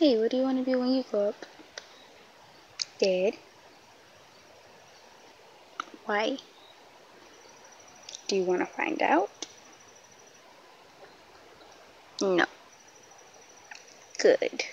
Hey, what do you want to be when you grow up? Dead. Why? Do you want to find out? No. Good.